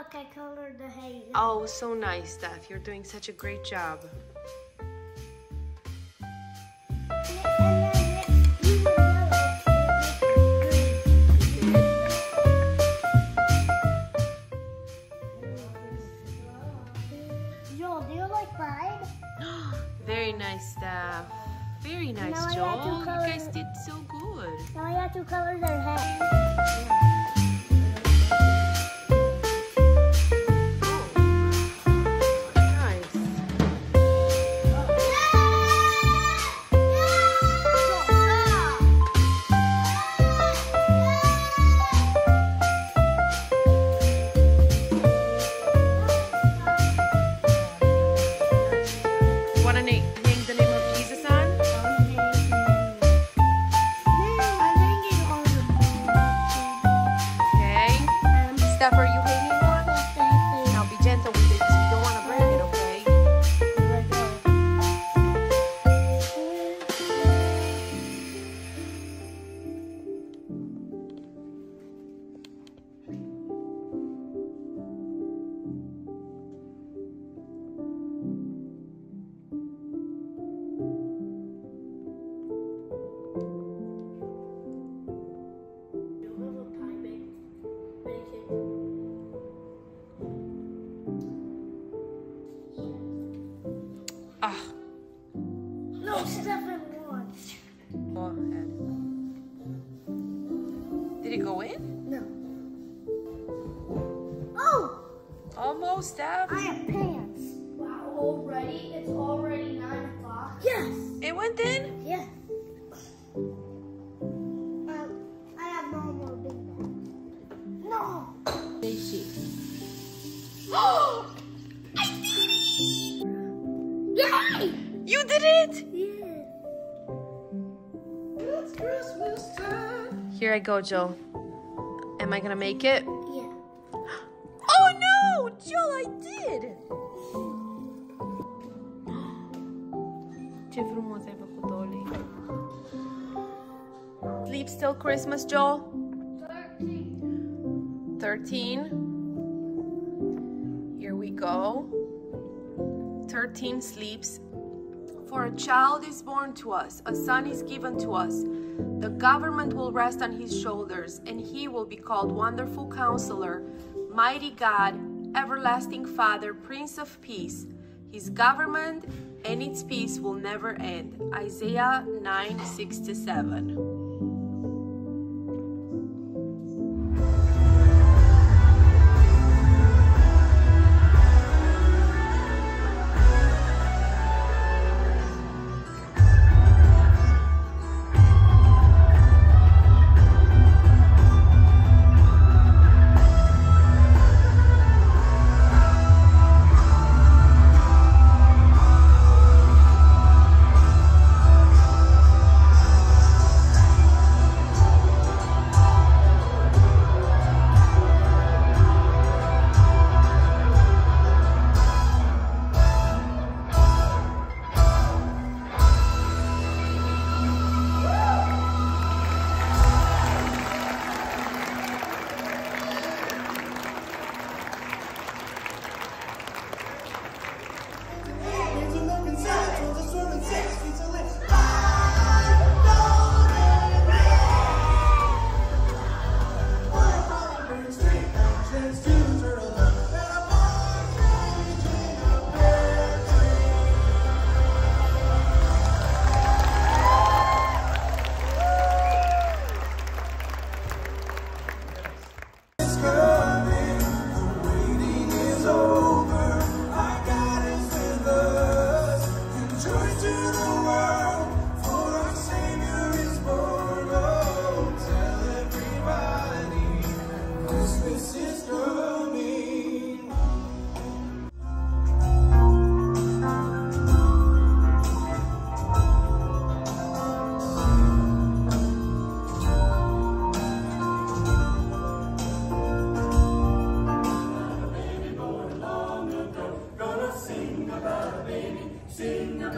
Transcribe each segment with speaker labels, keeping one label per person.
Speaker 1: look, I colored the hay.
Speaker 2: Oh, so nice, Steph. You're doing such a great job.
Speaker 1: Joel, do you like bride?
Speaker 2: Very nice, Steph. Very nice,
Speaker 1: I got to
Speaker 2: Joel. You guys did so good.
Speaker 1: Now I have to color their hair. Seven one.
Speaker 2: Did it go in?
Speaker 1: No. Oh,
Speaker 2: Almost, Steph.
Speaker 1: I have pants.
Speaker 3: Wow, already? It's already 9 o'clock?
Speaker 1: Yes.
Speaker 2: It went in?
Speaker 1: Yes. Um, I have no more big bags. No. Yay!
Speaker 2: You did it! Here I go, Joe. Am I gonna make it?
Speaker 1: Yeah.
Speaker 2: Oh no! Joe, I did! Ce frumos ai făcut, Oli. Sleep still Christmas, Joel?
Speaker 3: 13.
Speaker 2: 13. Here we go. 13 sleeps. For a child is born to us, a son is given to us. The government will rest on his shoulders, and he will be called Wonderful Counselor, Mighty God, Everlasting Father, Prince of Peace. His government and its peace will never end. Isaiah 9 6 to 7.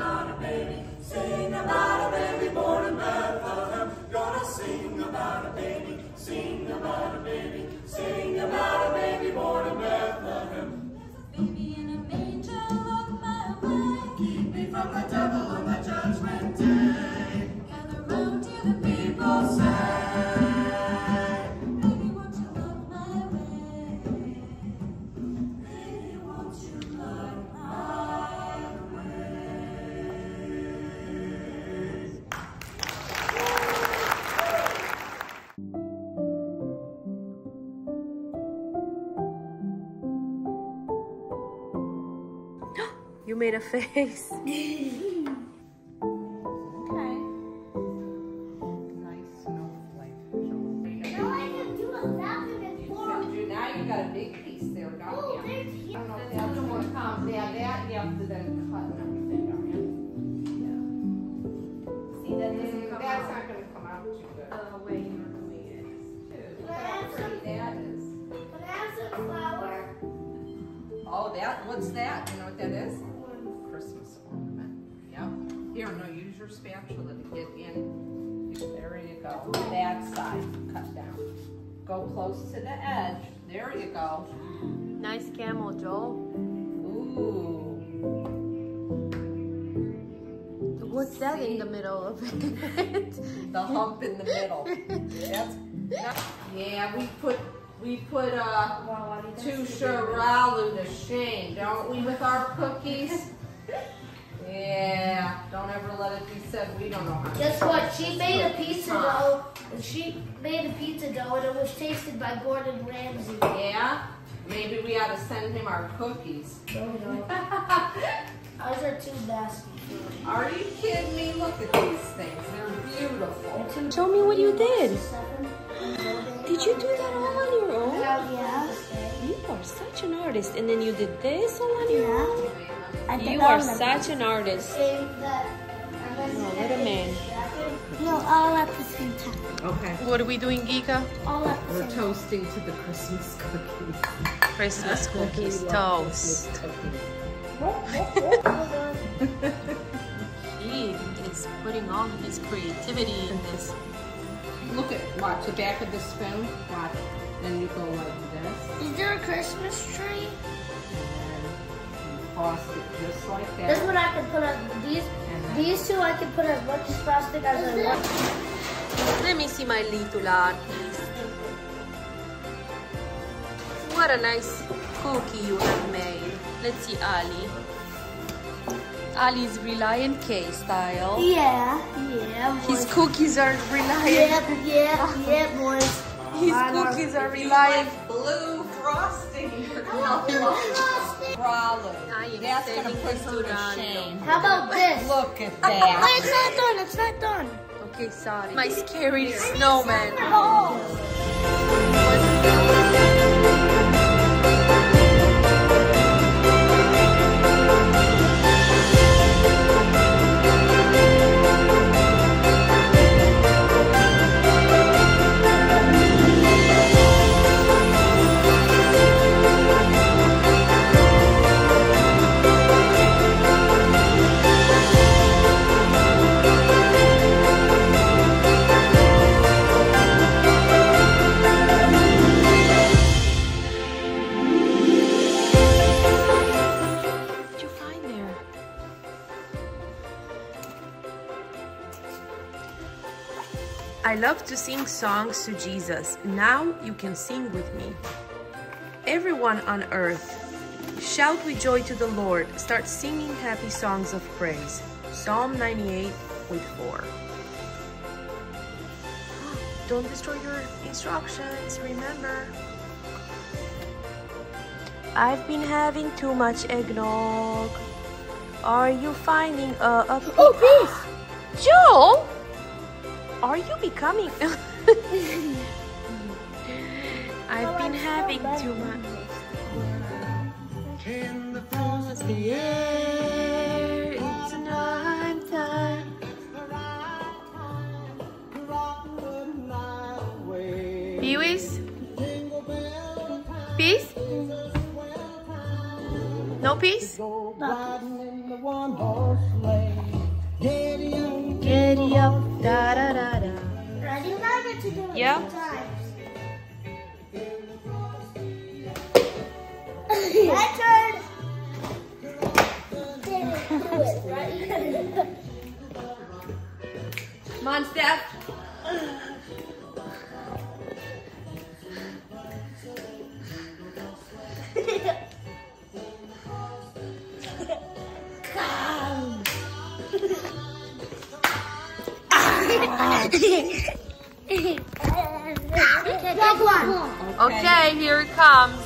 Speaker 4: about a baby,
Speaker 2: sing
Speaker 5: about a baby born in Bethlehem. Gonna sing about a baby, sing about a baby, sing about a baby born in Bethlehem. A baby in
Speaker 2: a manger, look my way. Keep me from the devil on the judgment day. Gather round dear the people, made a face.
Speaker 4: Okay. Nice snowflake.
Speaker 1: Now I can do a thousand and four.
Speaker 4: Now you got a big piece there, don't
Speaker 1: Oh,
Speaker 4: you?
Speaker 1: there's
Speaker 4: I don't know if the other one comes. Yeah, that you have to then cut and everything, don't you?
Speaker 2: See, that
Speaker 4: Mm, That's not gonna come out too good.
Speaker 2: the way you're doing it.
Speaker 4: Look how pretty that is.
Speaker 1: Can I have some flour?
Speaker 4: Oh, that, what's that? You know what that is? Christmas ornament. Yep. Here, no, use your spatula to get in. There you go. That side, cut down. Go close to the edge. There you go.
Speaker 2: Nice camel, Joel.
Speaker 4: Ooh.
Speaker 2: What's that in the middle of it?
Speaker 4: The hump in the middle. That's, yeah, we put, we put, uh, to Sharalu to shame, don't we, with our cookies? Yeah, don't ever let it be said we don't know how to.
Speaker 3: Guess what? She made a pizza dough. and She made a pizza dough and it was tasted by Gordon Ramsay.
Speaker 4: Yeah? Maybe we ought to send him our cookies.
Speaker 3: No, no. Ours are too nasty.
Speaker 4: Are you kidding me? Look at these things. They're beautiful.
Speaker 2: Show me what you did. Did you do that all on your own?
Speaker 1: Oh, yeah.
Speaker 2: You are such an artist. And then you did this all on your
Speaker 1: Yeah.
Speaker 2: own?
Speaker 1: I
Speaker 2: You
Speaker 1: all
Speaker 2: are such an artist.
Speaker 3: Save that. And then
Speaker 2: Oh, what a man.
Speaker 1: No, all at the same time.
Speaker 4: Okay.
Speaker 2: What are we doing, Giga?
Speaker 1: All at the
Speaker 4: We're
Speaker 1: same
Speaker 4: toasting to the Christmas cookies.
Speaker 2: Christmas cookies toast. He is putting all his creativity in this.
Speaker 4: Look at, watch the back of the spoon. Watch. Then you go like this.
Speaker 1: Is there a Christmas tree?
Speaker 4: And then you frost it just like
Speaker 3: This
Speaker 4: that.
Speaker 3: one I can put on these. These two I can put as much frosting as I want.
Speaker 2: Let me see my little art piece. What a nice cookie you have made. Let's see Ali. Ali's Relient K style.
Speaker 1: Yeah, yeah,
Speaker 2: His cookies are Reliant.
Speaker 1: Yeah, yeah, yeah, boys.
Speaker 2: His cookies are Reliant.
Speaker 4: blue frosting.
Speaker 1: Frosting.
Speaker 4: Bravo.
Speaker 2: I am
Speaker 4: That's gonna put her
Speaker 2: to
Speaker 4: to shame.
Speaker 3: How about this?
Speaker 4: Look at oh,
Speaker 1: Wait,
Speaker 4: that.
Speaker 1: it's not done. It's not done.
Speaker 2: Okay, sorry. My scary snowman.
Speaker 1: Oh.
Speaker 2: Love to sing songs to Jesus. Now you can sing with me. Everyone on earth, shout with joy to the Lord. Start singing happy songs of praise. Psalm 98 with 4. Don't destroy your instructions, remember. I've been having too much eggnog. Are you finding a, a
Speaker 1: Oh.
Speaker 2: Joel? Are you becoming I've been having too much
Speaker 1: much.
Speaker 2: Across the air, it's night time. Peewees? Peace? No peace? Giddy
Speaker 1: right?
Speaker 2: Come on, Steph.
Speaker 1: One.
Speaker 2: Okay, here it comes.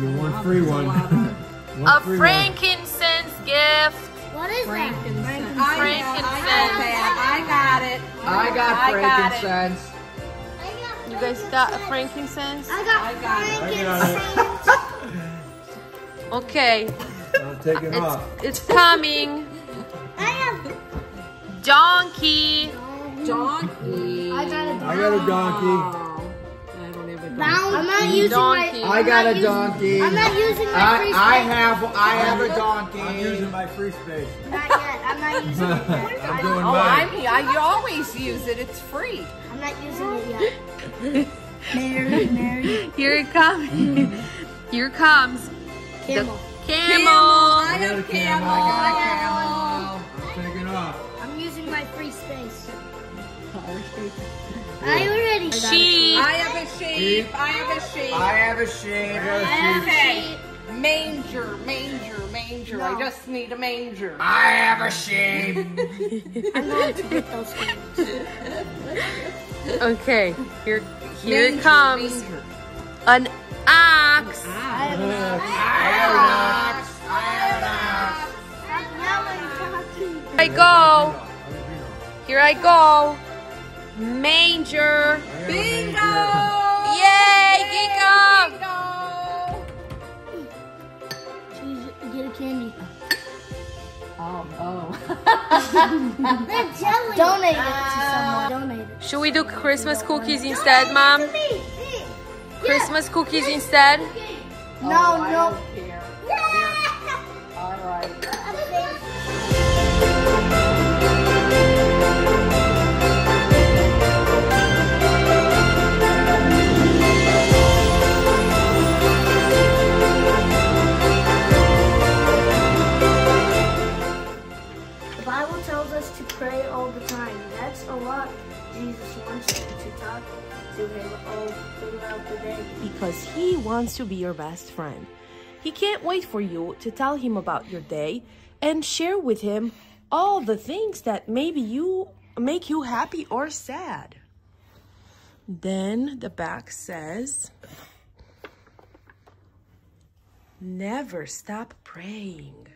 Speaker 6: You want free one.
Speaker 2: A
Speaker 6: One.
Speaker 2: Franken gift.
Speaker 1: What is that?
Speaker 4: Frankincense. I, I got that. I got it.
Speaker 6: I got
Speaker 4: I got it.
Speaker 6: frankincense.
Speaker 2: You guys got a frankincense?
Speaker 1: I got,
Speaker 4: I got it.
Speaker 5: I
Speaker 1: frankincense.
Speaker 2: Okay,
Speaker 5: I'm taking off.
Speaker 2: it's coming.
Speaker 1: I have
Speaker 2: Donkey.
Speaker 4: Donkey.
Speaker 3: I got a
Speaker 5: I got a donkey.
Speaker 4: I don't have a donkey.
Speaker 3: I'm not using
Speaker 2: Donkey.
Speaker 3: my.
Speaker 6: I
Speaker 3: I'm
Speaker 6: got a
Speaker 3: using-
Speaker 6: donkey.
Speaker 3: I'm not using my
Speaker 6: I,
Speaker 3: free
Speaker 6: I
Speaker 3: space.
Speaker 6: have I have a
Speaker 5: I'm using my free space.
Speaker 3: Not yet. I'm not using it yet.
Speaker 5: I'm doing
Speaker 4: Oh,
Speaker 5: mine.
Speaker 4: I'm, I, you always use it. It's free.
Speaker 3: I'm not using it yet. Mary, Mary.
Speaker 2: Here it comes. Here comes
Speaker 3: Camel.
Speaker 2: the camel.
Speaker 4: I
Speaker 5: got a
Speaker 4: have
Speaker 5: camel.
Speaker 4: camel.
Speaker 2: Sheep.
Speaker 4: I have a sheep. I have a sheep. Okay. Manger, manger, manger. I just need a manger.
Speaker 6: I have a sheep.
Speaker 3: I'm going to get those things.
Speaker 2: Okay, here here it comes.
Speaker 4: manger.
Speaker 2: An ox.
Speaker 3: I have an
Speaker 6: I have an ox. I have an ox.
Speaker 2: Here I go. Here I go. Manger.
Speaker 4: Bingo!
Speaker 3: Donate it to someone. Donate it.
Speaker 2: Should we do Christmas cookies instead, Mom?
Speaker 1: Me, me.
Speaker 2: Christmas cookies instead?
Speaker 3: No,
Speaker 4: Oh, I
Speaker 3: no.
Speaker 4: don't care. All right.
Speaker 3: To talk to him all throughout the day.
Speaker 2: Because he wants to be your best friend. He can't wait for you to tell him about your day and share with him all the things that maybe you make you happy or sad. Then the back says, Never stop praying.